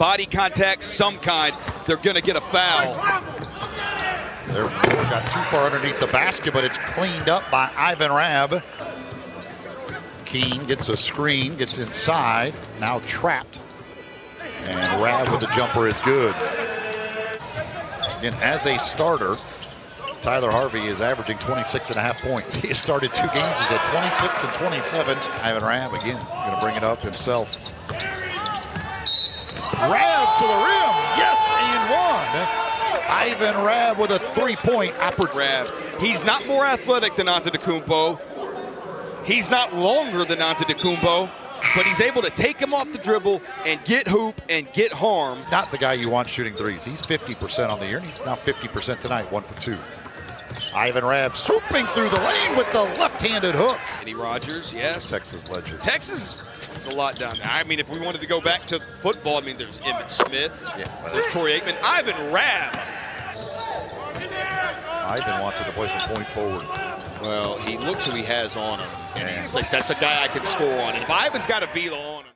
body contact, some kind, they're going to get a foul. They're got too far underneath the basket, but it's cleaned up by Ivan Rabb. Keene gets a screen, gets inside, now trapped. And Rabb with the jumper is good. Again, as a starter, Tyler Harvey is averaging 26 and a half points. He has started two games. He's at 26 and 27. Ivan Rabb again going to bring it up himself. Rabb to the rim. Yes, and one. Ivan Rabb with a three-point opportunity. Rabb, he's not more athletic than Antetokounmpo. He's not longer than Antetokounmpo, but he's able to take him off the dribble and get hoop and get harm. Not the guy you want shooting threes. He's 50% on the year, and he's now 50% tonight, one for two. Ivan Rabb swooping through the lane with the left-handed hook. Eddie Rogers, yes. Texas legend. Texas is a lot down there. I mean, if we wanted to go back to football, I mean, there's Emmitt Smith, Yeah. there's Troy Aikman, Ivan Rabb. Ivan wants it to play some point forward. Well, he looks who he has on him, and he's like, that's a guy I can score on. And if Ivan's got a velo on him.